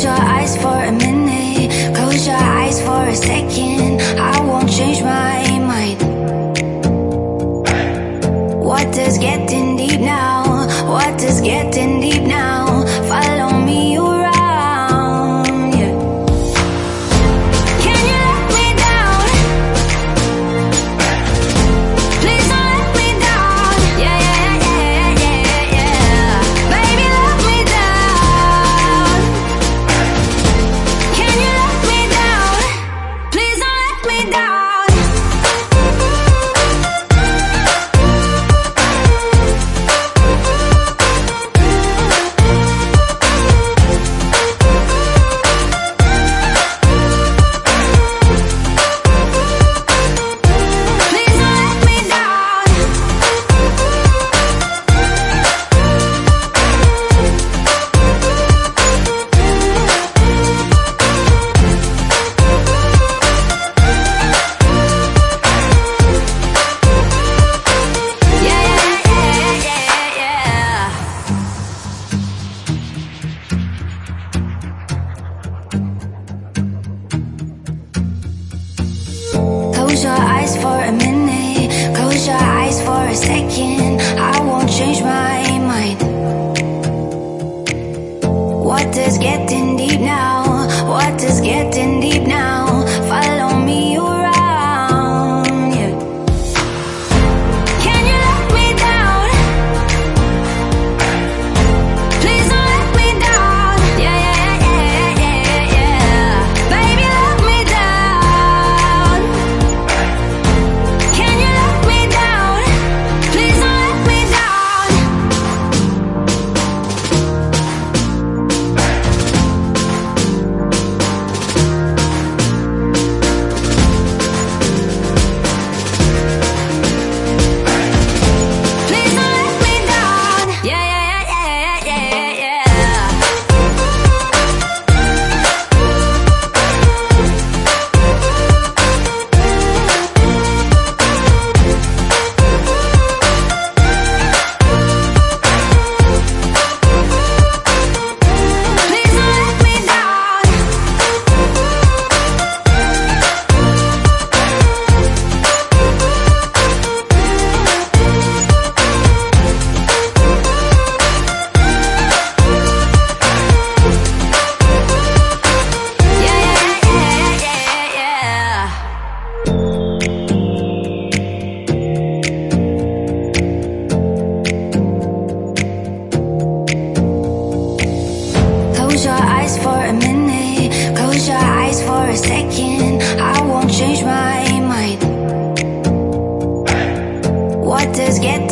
Close your eyes for a minute. Close your eyes for a second. I won't change my Close your eyes for a minute. Close your eyes for a second Just get